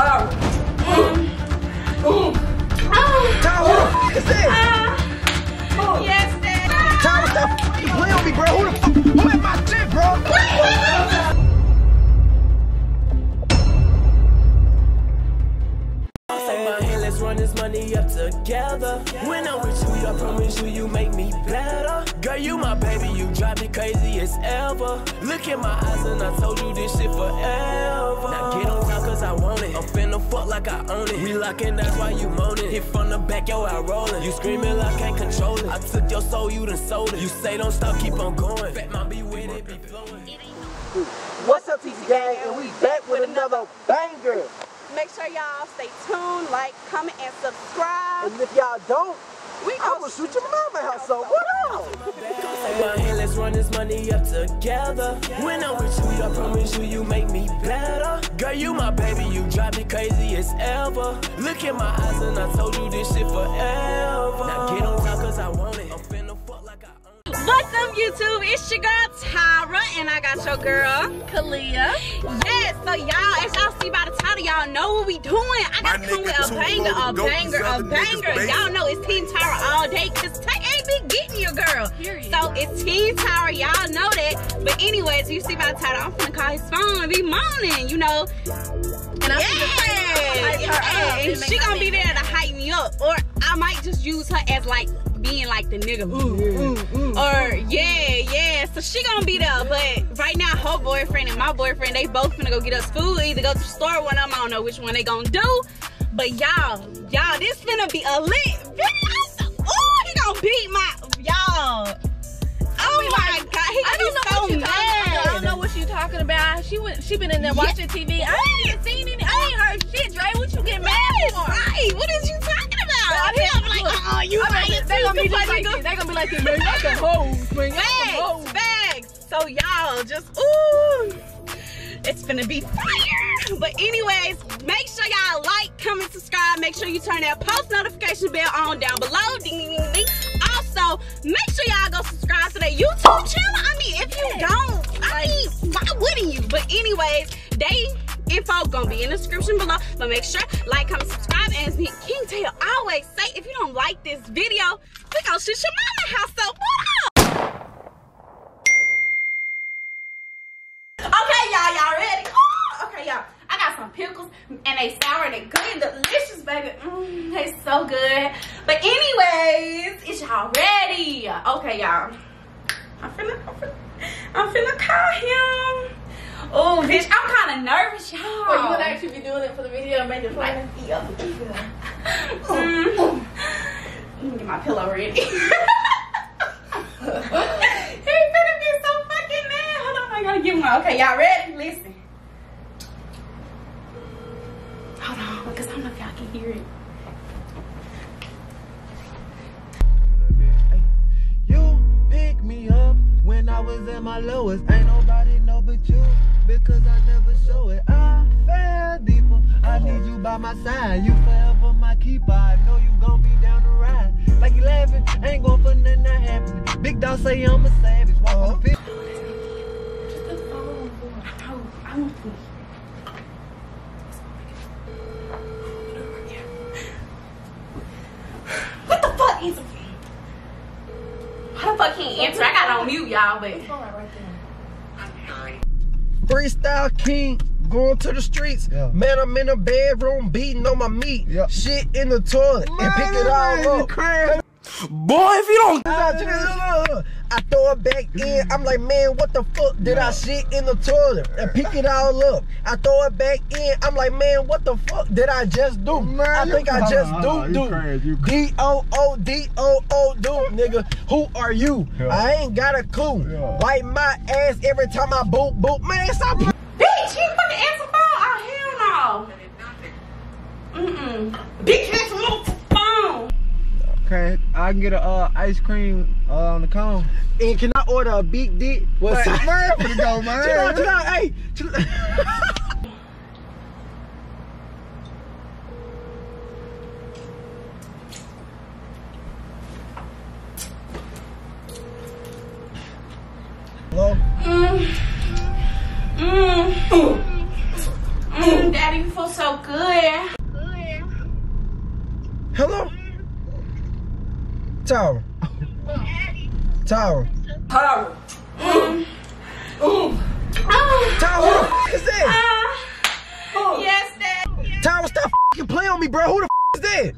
Tyra. Oh. Tyra, is that? Uh, yes, Dad. Tyra, stop fucking playing with me, bro. Who the fuck? Who at my shit, bro? Take my hand, let's run this money up together. When I'm with you, I promise you, you make me better. Girl, you my baby, you drive me crazy as ever. Look in my eyes and I told you this shit forever. Now get on top cause I want it. I'm finna fuck like I own it. We locking, that's why you moaning. Hit from the back, yo, I rolling. You screaming like I can't control it. I took your soul, you done sold it. You say don't stop, keep on going. Fat mom be with it, be flowing. What's up, TC Gang? And we back with another banger. Make sure y'all stay tuned, like, comment, and subscribe. And if y'all don't, We I'm gonna shoot your mama house. So what up? Take my hand, let's run this money up together. When I'm with you, I promise you, you make me better. Girl, you my baby, you drive me crazy as ever. Look in my eyes and I told you this shit forever. Now get on top cause I want it. YouTube? It's your girl Tyra, and I got your girl Kalia. Yes, so y'all, as y'all see by the title, y'all know what we doing. I gotta My come with a banger, a banger, a banger. Y'all know it's Team Tyra all day, cause Tay ain't been getting your girl. So it's Team Tyra, y'all know that. But anyways, you see by the title, I'm finna call his phone and be moaning, you know. And I'm Yeah, yeah. And she gonna be there to hype me up, or I might just use her as like being like the nigga, ooh, ooh, or yeah, yeah. So she gonna be there, but right now her boyfriend and my boyfriend, they both finna go get us food, either go to the store. One of them, I don't know which one they gonna do. But y'all, y'all, this finna be a lit video. Ooh, he gonna beat my y'all. Oh, oh my god, he I gonna don't know be so what you talking about. I don't know what you talking about. She went. She been in there watching TV. I ain't seen any. You I mean, they gonna be just like this. They gonna be like this. Man, y'all some hoes. Man, y'all some hoes. So y'all just ooh, it's gonna be fire. But anyways, make sure y'all like, comment, subscribe. Make sure you turn that post notification bell on down below. Ding, ding, ding. Also, make sure y'all go subscribe to that YouTube channel. I mean, if you don't, I mean, why wouldn't you? But anyways, info gonna be in the description below. But make sure like, comment, subscribe, and as me Kvng Tayo always say, if you don't like this video, we gonna shoot your mama house. Up? Okay, y'all, y'all ready? Okay, y'all. I got some pickles and they sour and they good and delicious, baby. Mmm, they so good. But anyways, is y'all ready? Okay, y'all. I'm finna, I'm finna, call him. Oh, bitch, nervous, y'all. Well, you would actually be doing it for the video and make it fun. Yeah. Mm. Let me get my pillow ready. he finna be so fucking mad. Hold on, I gotta get one. Okay, y'all ready? Listen. Hold on, because I don't know if y'all can hear it. You pick me up when I was at my lowest. Ain't nobody know but you because I never show it. I fell deeper. I need you by my side. You forever my keeper. I know you gon' be down the ride. Like you laughing, ain't going for nothing not happening. Big dog say I'm a savage. Walk on the. I want to. What the fuck is How the fuck can't answer? I got on mute, y'all, but Freestyle King. Going to the streets, man. I'm in a bedroom beating on my meat, shit in the toilet, and pick it all up. Boy, if you don't. I throw it back in. I'm like, man, what the fuck did I shit in the toilet and pick it all up? I throw it back in. I'm like, man, what the fuck did I just do? Man, I think I just do do. D O O D O O do, nigga. Who are you? I ain't got a clue. Wipe my ass every time I boot boot. Man, stop. bitch, you fucking answer phone. Oh hell no. Mm-mm. Bitch, answer no phone. Okay, I can get a uh, ice cream uh, on the cone. And can I order a big dick? What's up? Man, finna go, man. Chill out, chill out, hey. Chill Hello? Tyra. Ah. Tyra, who the f- is that? Ah. Yes, Dad. Tyra, stop fing playing on me, bro. Who the f- is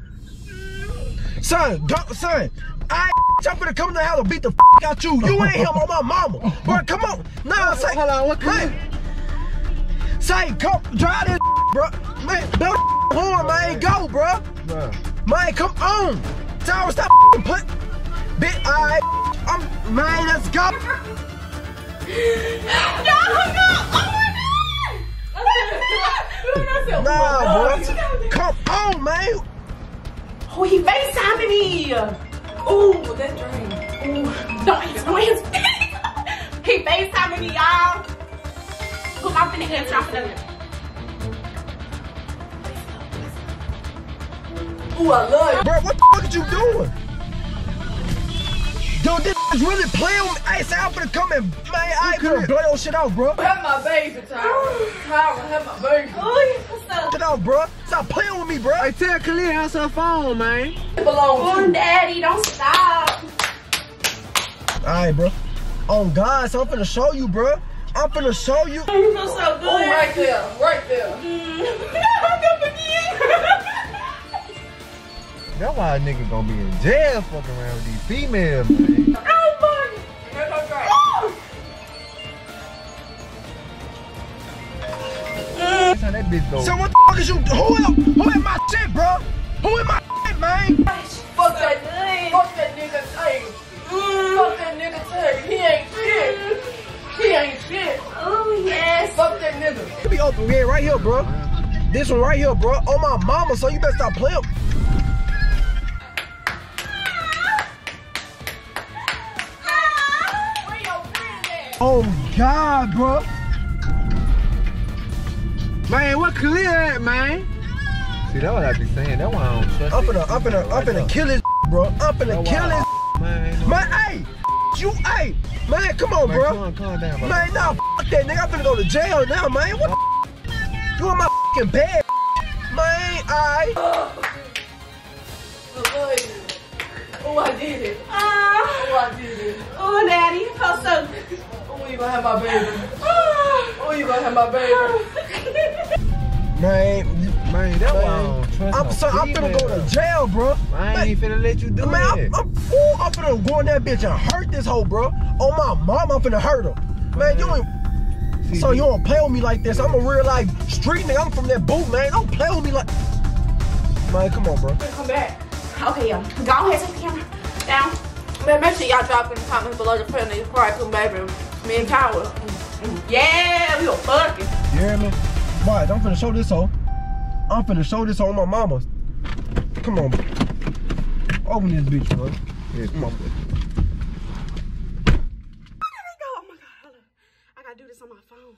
that? Son, don't, son. I I'm finna come in the house and beat the f- out you. You ain't him on my mama. Bro, come on. Nah, say, Hold on, what man. Say, come, drive this, bro. Man, blow the horn, man. Go, bro. Bro. Man, come on. Tower, stop f***ing put. Bit, I, um, I'm, man, let's go. Y'all. Oh my God. Nah, bro. Come on, man. Oh, he FaceTiming me. Ooh, that's dream. Ooh, don't answer, don't he FaceTiming me, y'all. Look, I'm finna answer, I'm finna Ooh, I love it. Bro, what the fuck are you doing? Dude, this is really playing with me. Hey, say I'm finna come and, man, I ain't finna blow your shit out, bro. Have my baby, Tyra. Tyra, have my baby. Ooh, what's up? Shit out, bro. Stop playing with me, bro. Hey, tell Khalil answer her phone, man. It belongs Ooh, daddy, don't stop. Alright, bro. Oh, God, so I'm finna show you, bro. I'm finna show you. You feel so good. Oh, right there, right there. Hung mm-hmm. That's why a nigga gonna be in jail fucking around with these females, man. oh, my. Here goes right. Ooh. That's that bitch go. So what the fuck is you? Who am, who am my shit, bro? Who am my shit, man? Fuck that, nigga. fuck that nigga Tay. Fuck that nigga Tay. He ain't shit. He ain't shit. Oh, yes. Fuck that nigga. You be open here, right here, bro. This one right here, bro. Oh my mama, so you better stop playing. Oh God, bro. Man, what Khalil at, man? See, that's what I be saying. That why I don't trust I'm these finna, I'm finna, females I'm right finna kill this, bro. Up in finna That's kill why- this. Man, Man, hey, you, hey, man, come on, man, bro. calm, calm down, bro. Man, nah, fuck that nigga. I'm finna go to jail now, man. What the You in my fucking bed, man. I. Oh, I did it. Ah. Oh, I did it. Oh, daddy, you feel so good. Oh, you gonna have my baby. Oh, you gonna have my baby. Man, Man, that why I man. don't trust I'm no so I'm finna go to jail, bro. I ain't finna let you do Man, it. I'm, I'm, ooh, I'm finna go in that bitch and hurt this hoe, bro. On my mom, I'm finna hurt her. Man, you ain't. See, So you don't play with me like this. I'm a real life street nigga. I'm from that boot, man. Don't play with me like. Man, come on, bro. Come back. Okay, y'all. Go ahead, take the camera down. Man, make sure y'all drop in the comments below the friend of probably come baby. Me and Kyla. Yeah, we gonna fuck it. You hear me? Boy, I'm finna show this hoe. I'm finna show this hoe on my mama. Come on, bro. Open this bitch, bro. Yeah, Come on, bro. There we go. Oh my god, holla! I gotta do this on my phone.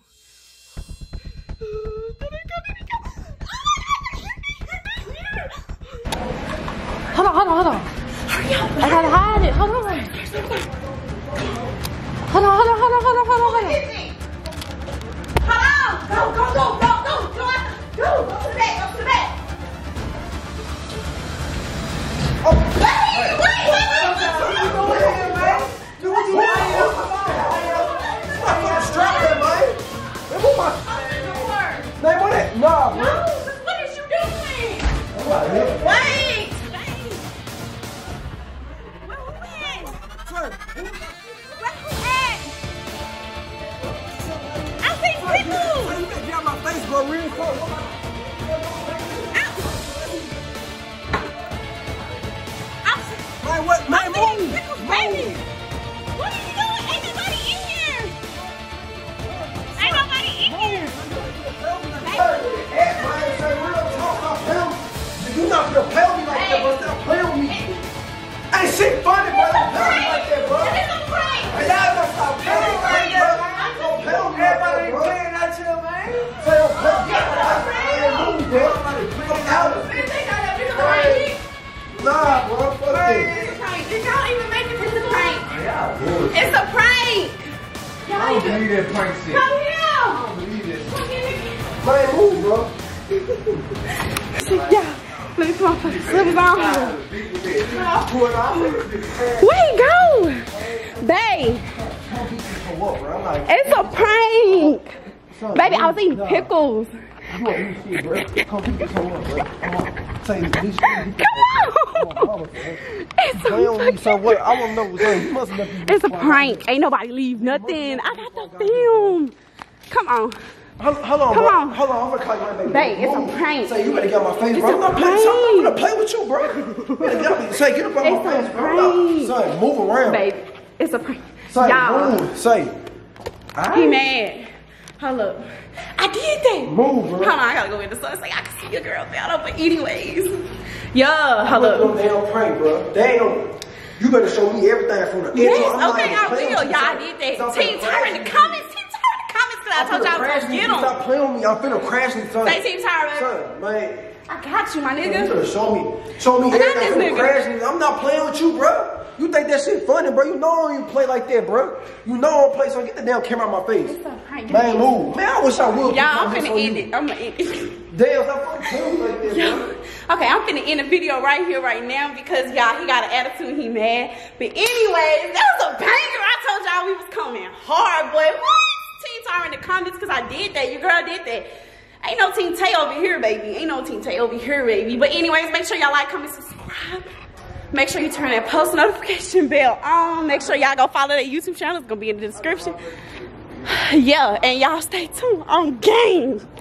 hold on. Hold on, hold on. I gotta do this on my phone. There we go, there we go. Hold on, hold on, hold on. I gotta hide it. Hold on. Hold on, hold on, hold on, hold on, hold on, hold on. Hold on. Go, go, go, go, go. Go, out. go. Go to the back. Go to the back. Oh, bro. Real quick. Man, what? Man, move. Baby, what are you doing? Ain't nobody in here. Ain't nobody in here. Hey, man, say real talk, play with you. You not with me like that, bro. Stop playing with me. Ain't shit funny, bro. Nah, bro. Fuck this. It's a prank. Did y'all even make it? It's a prank. It's a prank. I Y'all don't even believe that prank shit. come here. believe this. Come here. Man, move, bro. Let me put my fucking slippers on. Where you go? Babe, For what, bro? I'm like, it's a prank. Baby, I was eating pickles. you want me to see, bro? Come pick this hoe up, bro. Come on. Say, bitch. Come on. It's a, so what? I want to know what's. You must have it's a prank. Ain't nobody leave nothing. I got the film. Come on. Hold, hold on, Come bro. on. Hold on, I'm gonna call you right back. Babe, it's a prank. Say, you better get my face, It's bro. a I'm not playing. Son, I'm gonna play with you, bro. Better get me. Say, get up on It's my a face, bro. prank. Son, move around. Babe, it's a prank. Say, Y'all, move. Say. he mad. Hold up. I did that. Move, bro. Hold on, I gotta go in the sun so y'all can see your girl down. But anyways. Yeah, up. no damn prank, bro. Damn. You better show me everything from the intro. Yes, I'm okay, I will. you. Y'all did that. Team Tyra in the comments. Team Tyra in the comments because I I'm told y'all crash to get You them. Stop playing with me. I'm finna crash me, son. Say Team Tyra. Son, man. I got you, my You nigga. better show me, show me I everything. this I'm finna nigga. crash me. I'm not playing with you, bro. You think that shit funny, bro? You know I don't even play like that, bro. You know I don't play, so get the damn camera out my face. It's a prank. Man, move. Man, I wish I would. Y'all, I'm finna end you. it. I'm gonna end it. Damn, stop fucking like that. Okay, I'm finna end the video right here, right now, because y'all, he got an attitude, he mad. But anyways, that was a banger. I told y'all we was coming hard, boy. What? Team Tyra in the comments, because I did that. Your girl did that. Ain't no Team Tay over here, baby. Ain't no Team Tay over here, baby. But anyways, make sure y'all like, comment, subscribe. Make sure you turn that post notification bell on. Make sure y'all go follow that YouTube channel. It's gonna be in the description. Yeah, and y'all stay tuned on game.